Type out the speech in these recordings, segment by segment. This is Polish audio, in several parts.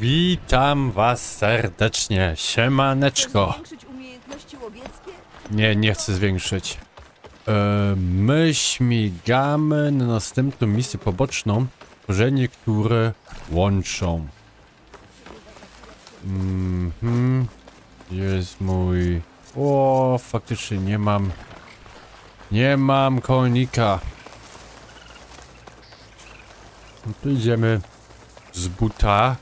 Witam was serdecznie, siemaneczko. Nie, nie chcę zwiększyć. E, my śmigamy na następną misję poboczną, tworzenie, które łączą. Mhm. Jest mój... O, faktycznie nie mam... Nie mam konika. No to idziemy z buta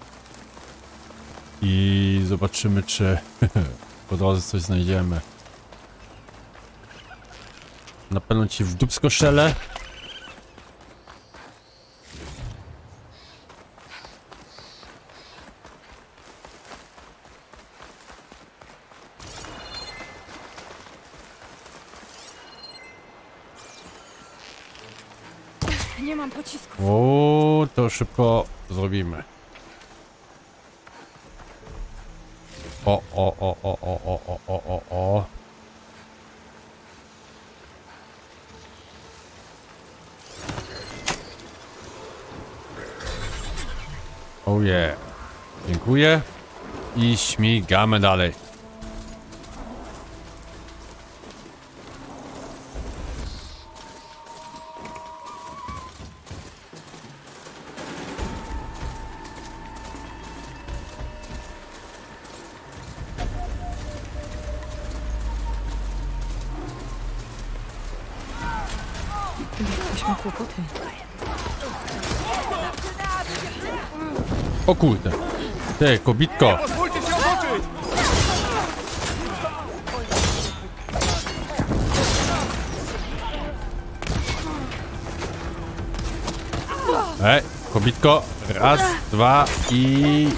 i zobaczymy, czy po drodze coś znajdziemy. Na pewno ci w dupsko szelę. Nie mam pocisku. O, to szybko zrobimy. O, o, o, o, o, o, o, o, o, o. Oh yeah. Dziękuję. I śmigamy dalej. O kurde. Ty, kobitko. Ej, kobitko. Raz, dwa i...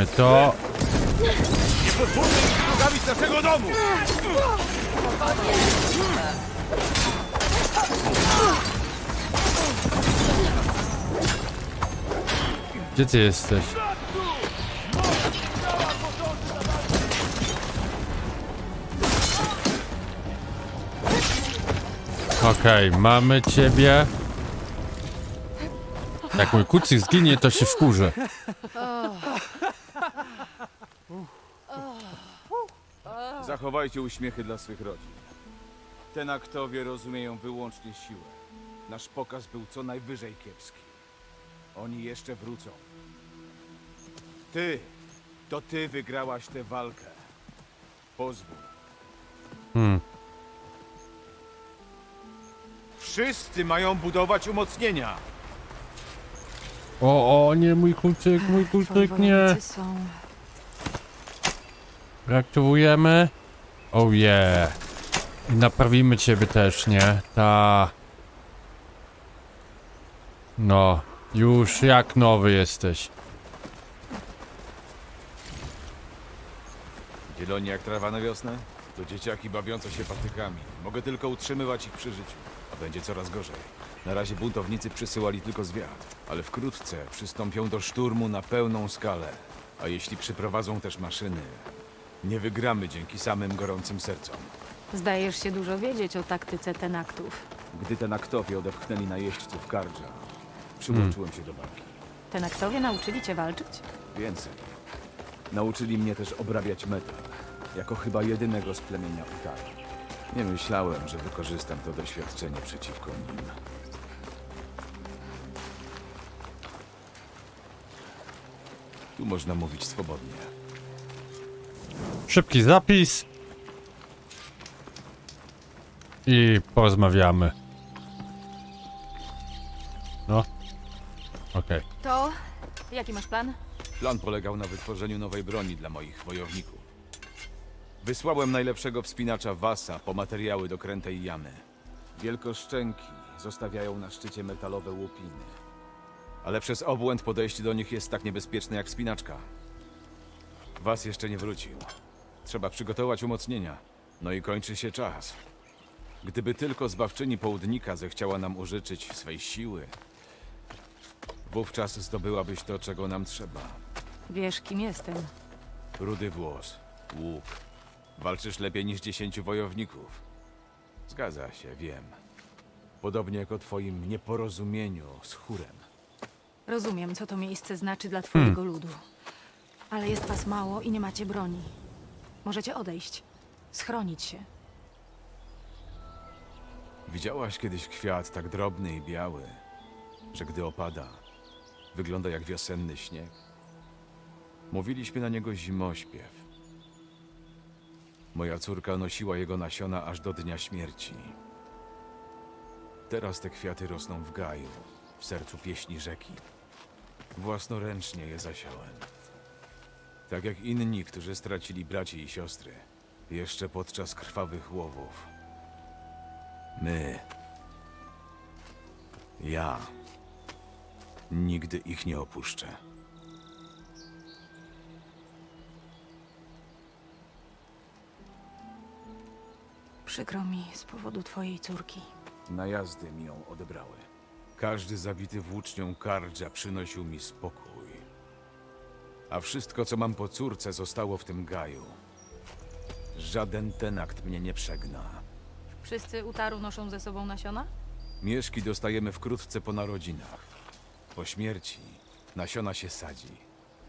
Weźmiemy to. Nie im wyrogawić naszego domu! Gdzie ty jesteś? Okej, mamy ciebie. Jak mój kucyk zginie, to się wkurzę. Zachowajcie uśmiechy dla swych rodzin. Ten aktowie rozumieją wyłącznie siłę. Nasz pokaz był co najwyżej kiepski. Oni jeszcze wrócą. Ty, to ty wygrałaś tę walkę. Pozwól. Hmm. Wszyscy mają budować umocnienia. O, o, nie, mój kucyk, mój kucyk, nie. Są... Reaktywujemy. Oh yeah. I naprawimy ciebie też, nie? Ta. No, już jak nowy jesteś. Zieloni jak trawa na wiosnę? To dzieciaki bawiące się patykami. Mogę tylko utrzymywać ich przy życiu, a będzie coraz gorzej. Na razie buntownicy przysyłali tylko zwiat, ale wkrótce przystąpią do szturmu na pełną skalę. A jeśli przyprowadzą też maszyny, nie wygramy dzięki samym gorącym sercom. Zdajesz się dużo wiedzieć o taktyce tenaktów. Gdy ten aktowie odepchnęli najeźdźców Kardża, przyłączyłem się do walki. Tenaktowie nauczyli cię walczyć? Więcej. Nauczyli mnie też obrabiać metal, jako chyba jedynego z plemienia Utara. Nie myślałem, że wykorzystam to doświadczenie przeciwko nim. Tu można mówić swobodnie. Szybki zapis. I porozmawiamy. No. Okej. To... Jaki masz plan? Plan polegał na wytworzeniu nowej broni dla moich wojowników. Wysłałem najlepszego wspinacza Wasa po materiały do krętej jamy. Wielkoszczęki zostawiają na szczycie metalowe łupiny. Ale przez obłęd podejście do nich jest tak niebezpieczne jak wspinaczka. Was jeszcze nie wrócił. Trzeba przygotować umocnienia. No i kończy się czas. Gdyby tylko zbawczyni południka zechciała nam użyczyć swej siły, wówczas zdobyłabyś to, czego nam trzeba. Wiesz, kim jestem. Rudy włos, łuk. Walczysz lepiej niż dziesięciu wojowników. Zgadza się, wiem. Podobnie jak o twoim nieporozumieniu z chórem. Rozumiem, co to miejsce znaczy dla twojego ludu. Ale jest was mało i nie macie broni. Możecie odejść. Schronić się. Widziałaś kiedyś kwiat tak drobny i biały, że gdy opada, wygląda jak wiosenny śnieg? Mówiliśmy na niego zimośpiew. Moja córka nosiła jego nasiona aż do dnia śmierci. Teraz te kwiaty rosną w gaju, w sercu pieśni rzeki. Własnoręcznie je zasiałem. Tak jak inni, którzy stracili braci i siostry, jeszcze podczas krwawych łowów. My. Ja. Nigdy ich nie opuszczę. Przykro mi z powodu twojej córki. Najazdy mi ją odebrały. Każdy zabity włócznią kardża przynosił mi spokój. A wszystko, co mam po córce, zostało w tym gaju. Żaden tenakt mnie nie przegna. Wszyscy utaru noszą ze sobą nasiona? Mieszki dostajemy wkrótce po narodzinach. Po śmierci nasiona się sadzi,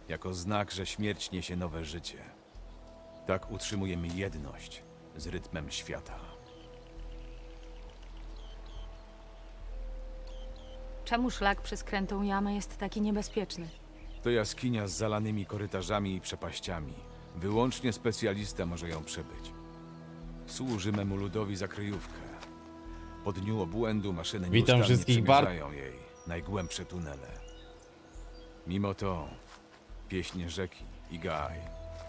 jako znak, że śmierć niesie nowe życie. Tak utrzymujemy jedność z rytmem świata. Czemu szlak przez krętą jamę jest taki niebezpieczny? To jaskinia z zalanymi korytarzami i przepaściami. Wyłącznie specjalista może ją przebyć. Służy memu ludowi za kryjówkę. Po dniu obłędu maszyny Witam nieustannie wszystkich bar- przemierzają jej najgłębsze tunele. Mimo to pieśń rzeki i gaj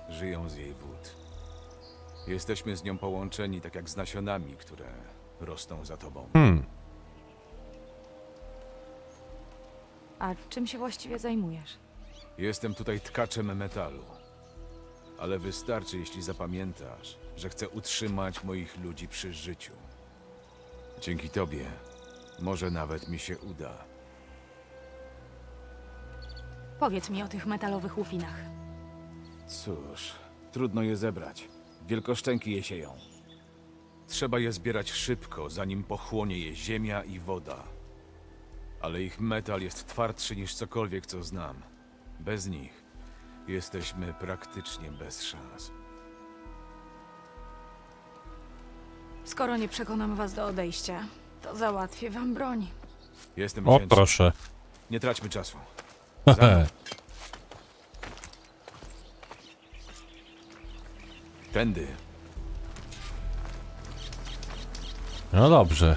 żyją z jej wód. Jesteśmy z nią połączeni tak jak z nasionami, które rosną za tobą. Hmm. A czym się właściwie zajmujesz? Jestem tutaj tkaczem metalu. Ale wystarczy, jeśli zapamiętasz, że chcę utrzymać moich ludzi przy życiu. Dzięki tobie może nawet mi się uda. Powiedz mi o tych metalowych łupinach. Cóż, trudno je zebrać. Wielkoszczęki je sieją. Trzeba je zbierać szybko, zanim pochłonie je ziemia i woda. Ale ich metal jest twardszy niż cokolwiek, co znam. Bez nich jesteśmy praktycznie bez szans. Skoro nie przekonam was do odejścia, to załatwię wam broń. Jestem O, wdzięczny. proszę. Nie traćmy czasu. Hehe. Tędy. No dobrze.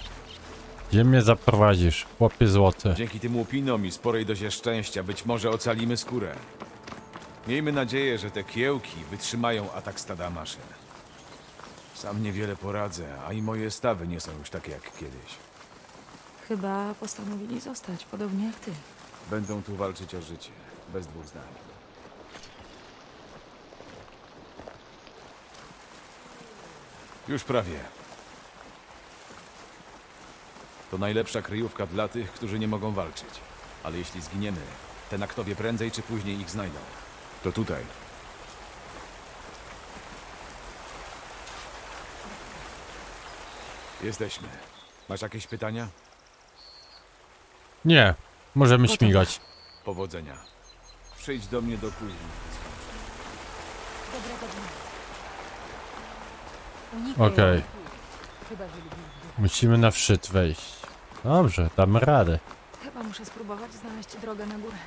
Gdzie mnie zaprowadzisz, chłopie złoty? Dzięki tym łupinom i sporej dozie szczęścia być może ocalimy skórę. Miejmy nadzieję, że te kiełki wytrzymają atak stada maszyn. Sam niewiele poradzę, a i moje stawy nie są już takie jak kiedyś. Chyba postanowili zostać, podobnie jak ty. Będą tu walczyć o życie, bez dwóch zdań. Już prawie. To najlepsza kryjówka dla tych, którzy nie mogą walczyć. Ale jeśli zginiemy, te naktowie prędzej czy później ich znajdą. To tutaj. Jesteśmy. Masz jakieś pytania? Nie, możemy śmigać. Powodzenia. Przyjdź do mnie do kuźni. Okej. Musimy na wszyt wejść. Dobrze, damy radę. Chyba muszę spróbować znaleźć drogę na górę.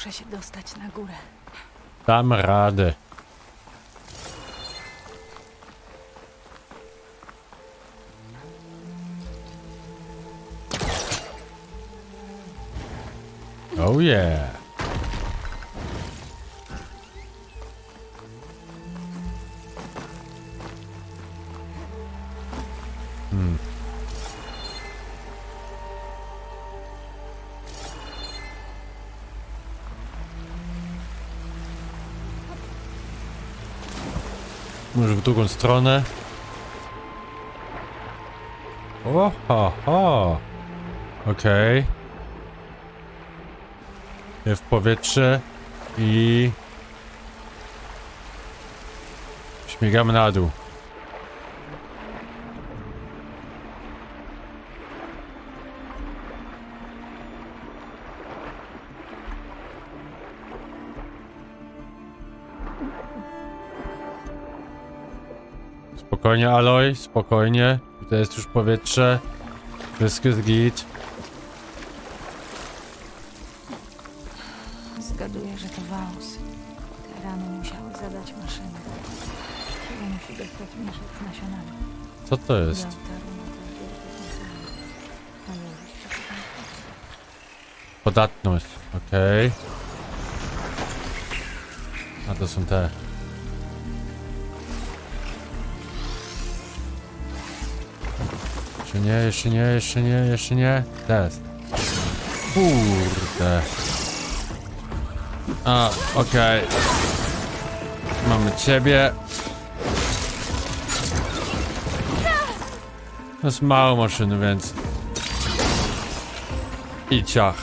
Muszę się dostać na górę. Dam radę. Oh yeah. Może w drugą stronę. O, ho. Okej. Okay. W powietrze i... Śmigamy na dół. Spokojnie, Aloy, spokojnie. Tutaj jest już powietrze. Wszystko jest git. Zgaduję, że to Waus. Te rany musiały zadać maszynę. Czego musi dostać mieszek z nasionami? Co to jest? Podatność, okej. A to są te. Jeszcze nie, jeszcze nie, jeszcze nie, jeszcze nie. Test. Kurde. A, okej. Mamy ciebie. To jest mało maszyny, więc... I ciach.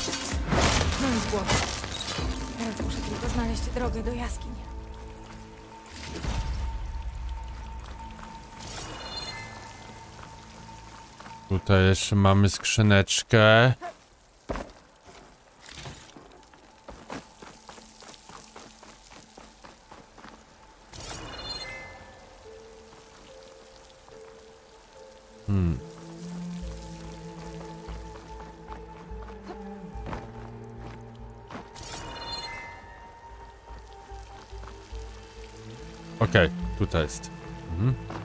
Tutaj jeszcze mamy skrzyneczkę. Hmm. Okej, tutaj jest. Mhm.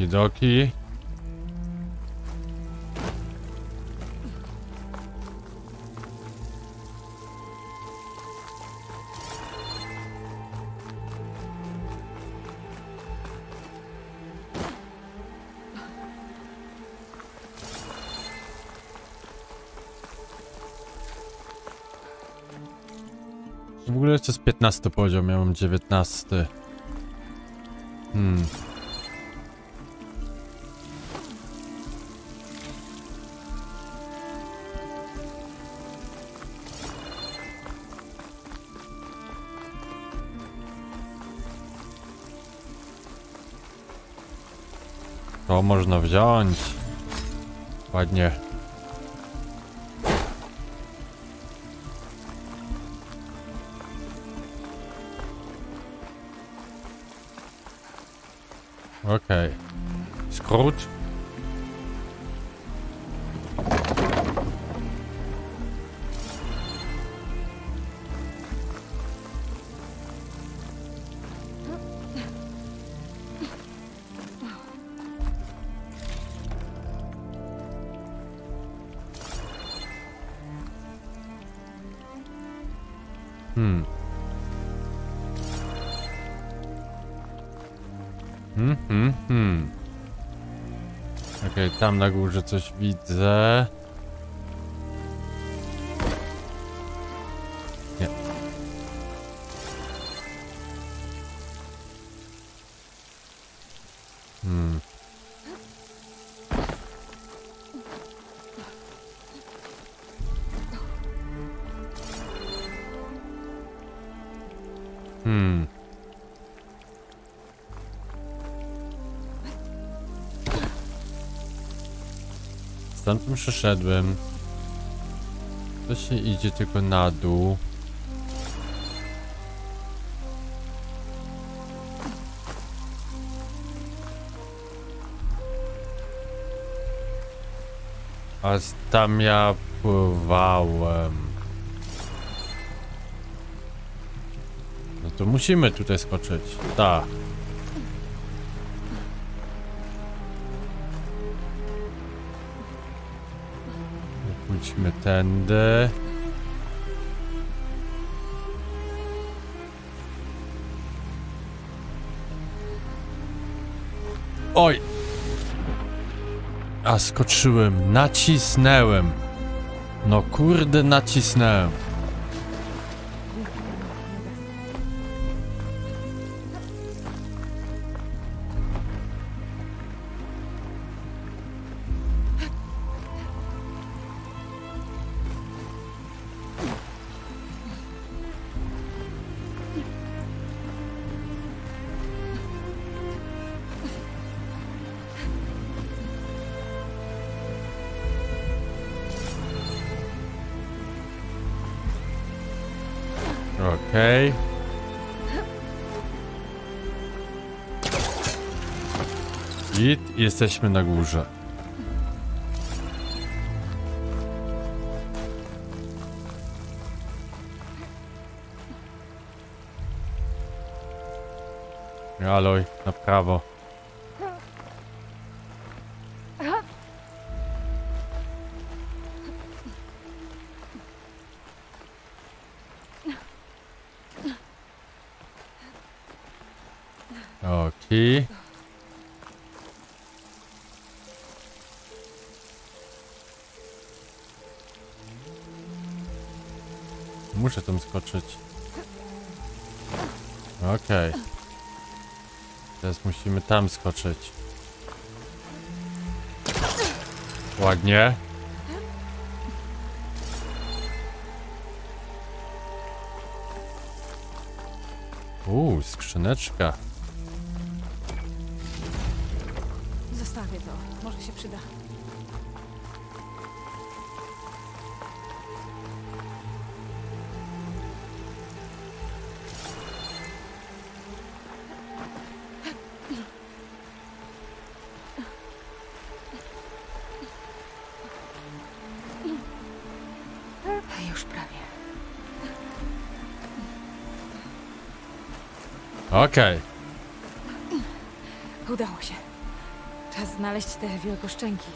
Okidoki. W ogóle to jest 15 poziom, ja mam 19. Hmm. To można wziąć. Ładnie. Okej. Skrót. Hmm. Tam na górze coś widzę. Stamtąd przeszedłem. To się idzie tylko na dół. A tam ja pływałem. No to musimy tutaj skoczyć. Tak. Pójdźmy tędy. Oj! A skoczyłem, nacisnęłem. No kurde, nacisnąłem. Git, jesteśmy na górze. Aloy, na prawo. Okej. Muszę tam skoczyć. Okej. Teraz musimy tam skoczyć. Ładnie. Uuu, skrzyneczka. Zostawię to. Może się przyda. Okej. Udało się. Czas znaleźć te wielkoszczęki.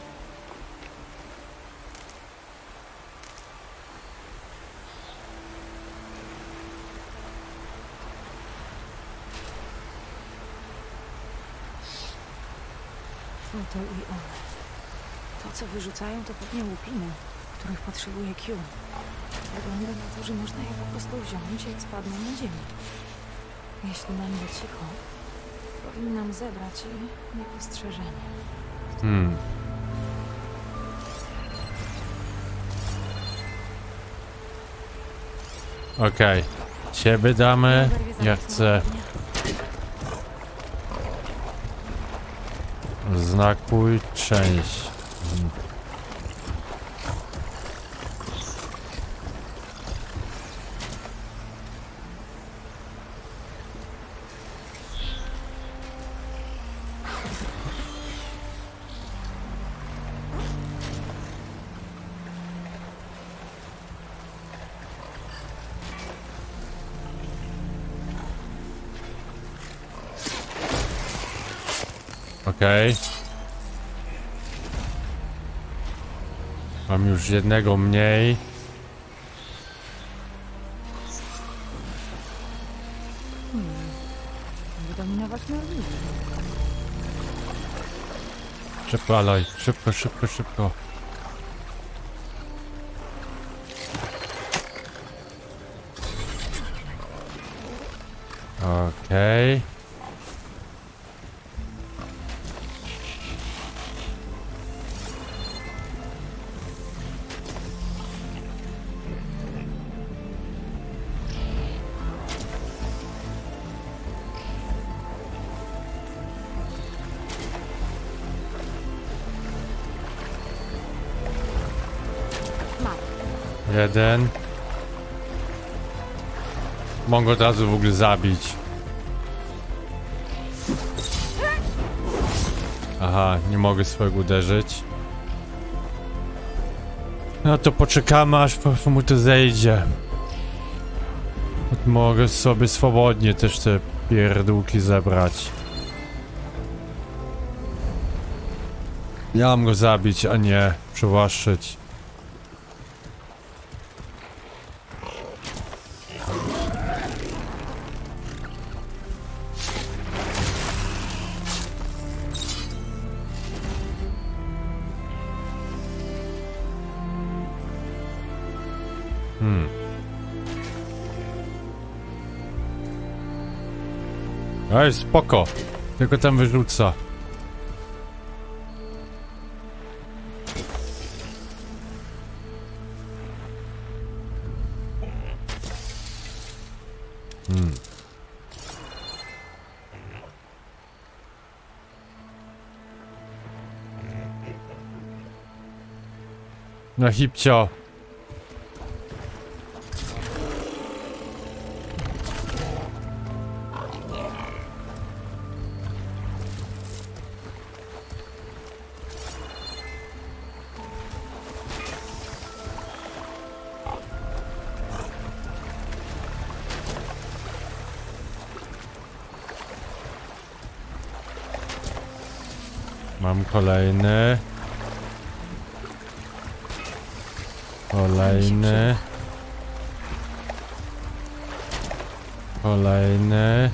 Oto i one. To, co wyrzucają, to pewnie łupiny, których potrzebuje Q. Wygląda na to, że można je po prostu wziąć, jak spadną na ziemię. Jeśli będę cicho, Powinnam zebrać je niepostrzeżenie. Hmm. Okej. Ciebie damy. Ja chcę znakuj część. Hmm. Okej. Mam już jednego mniej. Wydominować. Szybko, Aloj. Szybko, szybko, szybko. Okej. Mam. Jeden. Mogę od razu w ogóle zabić. Aha, nie mogę swojego uderzyć. No to poczekamy aż po- mu to zejdzie. Mogę sobie swobodnie też te pierdółki zebrać. Ja mam go zabić, a nie przywłaszczyć. Ej, spoko. Tylko tam wyrzuca. Hmm. Na hipcio. Kolejny. Kolejny. Kolejny.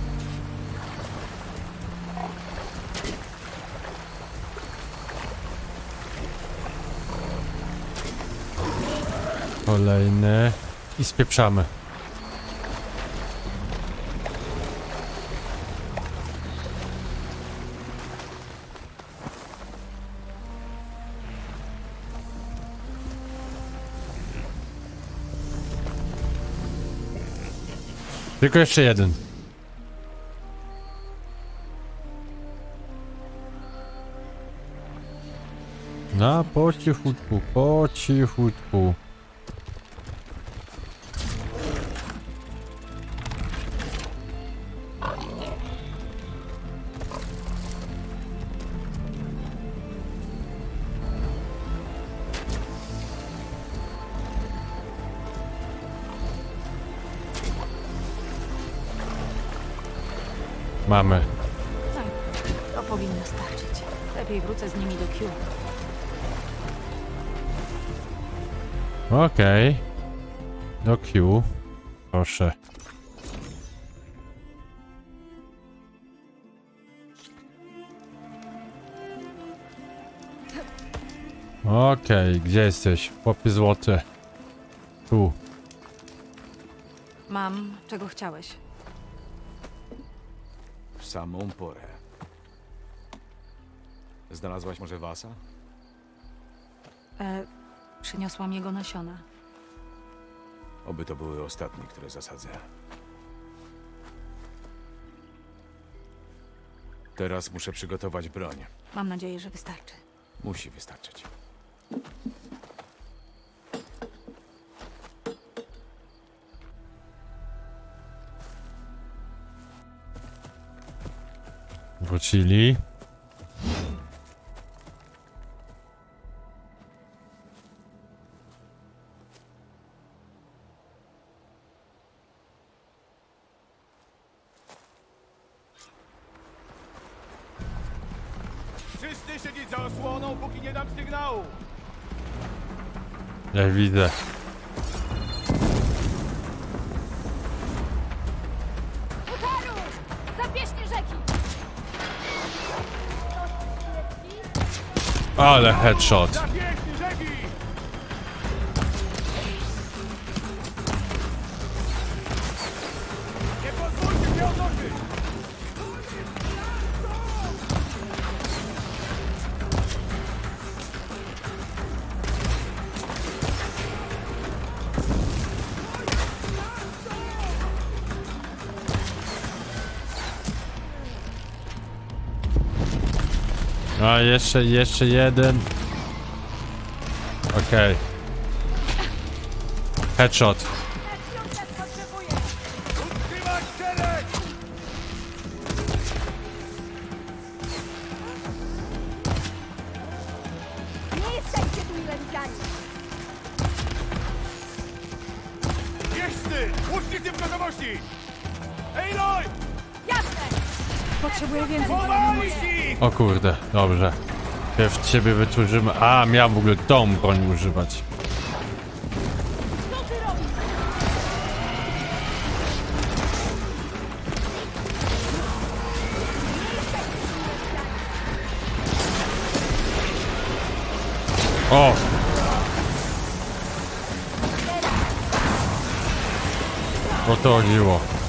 Kolejny. I spieprzamy. Tylko jeszcze jeden. Na po cichutku, po cichutku. Mamy. Tak, to powinno starczyć. Lepiej wrócę z nimi do Q. Okej. Do Q. Proszę. Okej, gdzie jesteś? Chłopie złoty. Tu. Mam, czego chciałeś. Samą porę. Znalazłaś może Wasa? E, przyniosłam jego nasiona. Oby to były ostatnie, które zasadzę. Teraz muszę przygotować broń. Mam nadzieję, że wystarczy. Musi wystarczyć. Wrócili. Wszyscy siedzieć za osłoną, póki nie dam sygnału! Ja widzę. Ale headshot. A jeszcze, jeszcze jeden. Okej. Headshot. Dobrze. Pierw ciebie wytworzymy. A, miałem w ogóle tą broń używać. O! O to chodziło.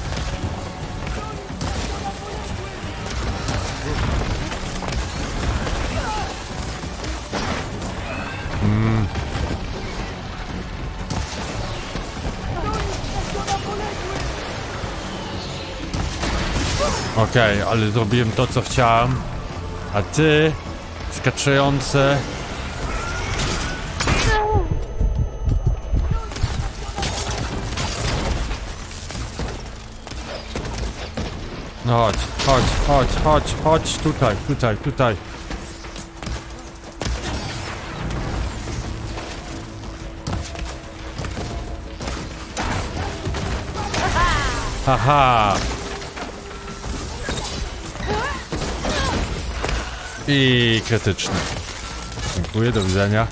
Okej, ale zrobiłem to, co chciałem. A ty, skaczające... No chodź, chodź, chodź, chodź, chodź, tutaj, tutaj, tutaj. Haha. I krytyczny. Dziękuję, do widzenia.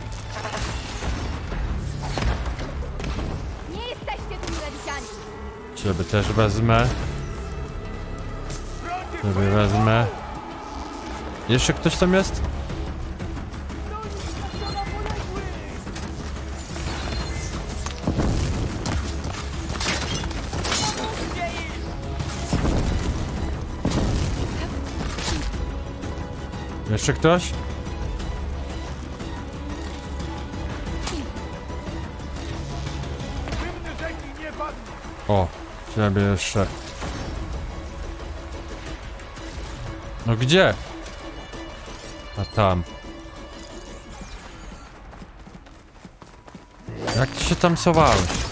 Nie jesteście tu mile widziani! Ciebie też wezmę. Ciebie wezmę. Jeszcze ktoś tam jest? Jeszcze ktoś? O, ciebie jeszcze. No gdzie? A tam. Jak się tam sowałeś?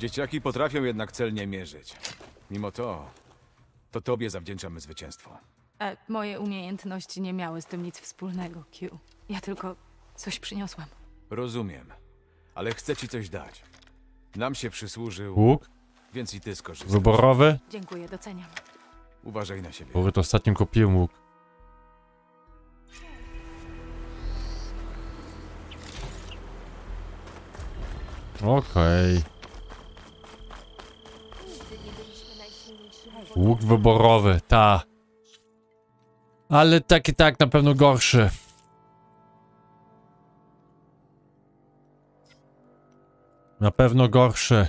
Dzieciaki potrafią jednak celnie mierzyć. Mimo to, to tobie zawdzięczamy zwycięstwo. E, moje umiejętności nie miały z tym nic wspólnego, Q. Ja tylko coś przyniosłam. Rozumiem, ale chcę ci coś dać. Nam się przysłużył, Łuk? więc i ty skorzystaj. Wyborowy? Dziękuję, doceniam. Uważaj na siebie. Bo to ostatnio kupiłem łuk. Okej. Łuk wyborowy, ta. Ale tak i tak na pewno gorszy. Na pewno gorszy.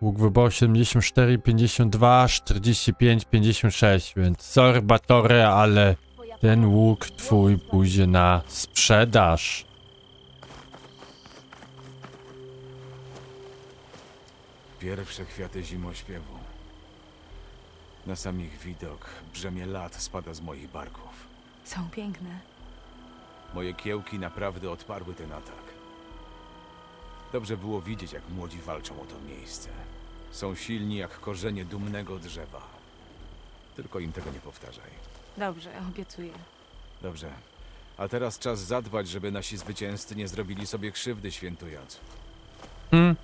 Łuk wyboru 74, 52, 45, 56, więc sorry Batory, ale ten łuk twój pójdzie na sprzedaż. Pierwsze kwiaty zimośpiewu. Na sam ich widok brzemię lat spada z moich barków. Są piękne. Moje kiełki naprawdę odparły ten atak. Dobrze było widzieć, jak młodzi walczą o to miejsce. Są silni jak korzenie dumnego drzewa. Tylko im tego nie powtarzaj. Dobrze, obiecuję. Dobrze. A teraz czas zadbać, żeby nasi zwycięzcy nie zrobili sobie krzywdy świętując. Hmm.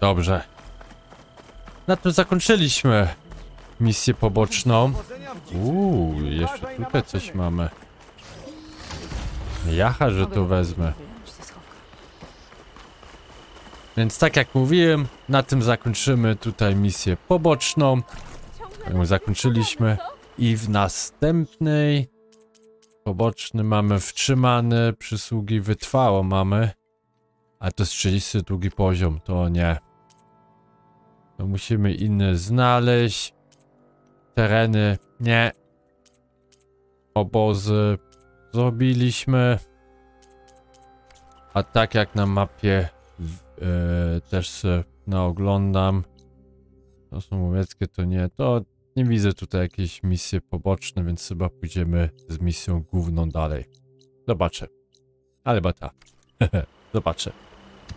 Dobrze. Na tym zakończyliśmy misję poboczną. Uuu, jeszcze tutaj coś mamy. Jacha, że tu wezmę. Więc tak jak mówiłem, na tym zakończymy tutaj misję poboczną. Zakończyliśmy. I w następnej poboczny mamy wtrzymane przysługi wytrwało mamy. A to jest 32 poziom, to nie. To musimy inne znaleźć. Tereny, nie. Obozy zrobiliśmy. A tak jak na mapie e, też se naoglądam. To są łowieckie, to nie. To nie widzę tutaj jakieś misje poboczne, więc chyba pójdziemy z misją główną dalej. Zobaczę. Ale bata. Zobaczę.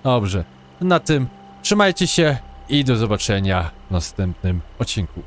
Dobrze. Na tym trzymajcie się i do zobaczenia w następnym odcinku.